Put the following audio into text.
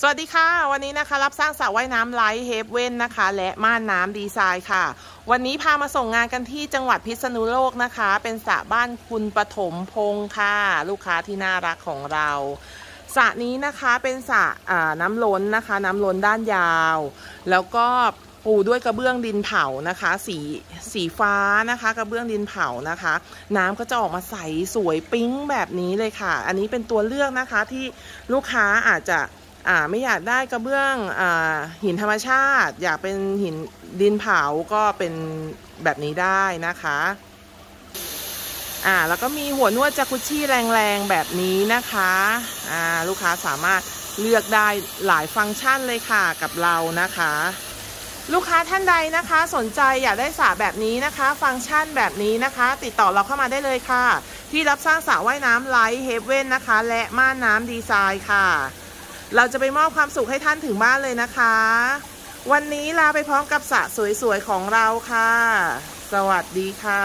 สวัสดีค่ะ วันนี้นะคะรับสร้างสระว่ายน้ำ Light Heaven นะคะ และม่านน้ำดีไซน์ค่ะ วันนี้พามาส่งงานกันที่จังหวัดพิษณุโลกนะคะ เป็นสระบ้านคุณปฐมพงษ์ค่ะ ลูกค้าที่น่ารักของเราสระนี้นะคะเป็นสระน้ำล้นนะคะ น้ำล้นด้านยาว แล้วก็ปูด้วยกระเบื้องดินเผานะคะ สีสีฟ้านะคะ กระเบื้องดินเผานะคะ น้ำก็จะออกมาใสสวยปิ๊งแบบนี้เลยค่ะ อันนี้เป็นตัวเลือกนะคะที่ลูกค้าอาจจะ อ่าไม่อยากได้กระเบื้องอ่าหินธรรมชาติ อยากเป็นหินดินเผาก็เป็นแบบนี้ได้นะคะอ่าแล้วก็มีหัวนวดจากุชี่แรงๆแบบนี้นะคะอ่าลูกค้าสามารถเลือกได้หลายฟังก์ชันเลยค่ะกับเรานะคะ ลูกค้าท่านใดนะคะ สนใจอยากได้สระแบบนี้นะคะ ฟังก์ชันแบบนี้นะคะ ติดต่อเราเข้ามาได้เลยค่ะ ที่รับสร้างสระว่ายน้ำไลท์เฮเว่นนะคะ และม่านน้ำดีไซน์ค่ะ เราจะไปมอบความสุขให้ท่านถึงบ้านเลยนะคะ วันนี้ลาไปพร้อมกับสระสวยๆของเราค่ะ สวัสดีค่ะ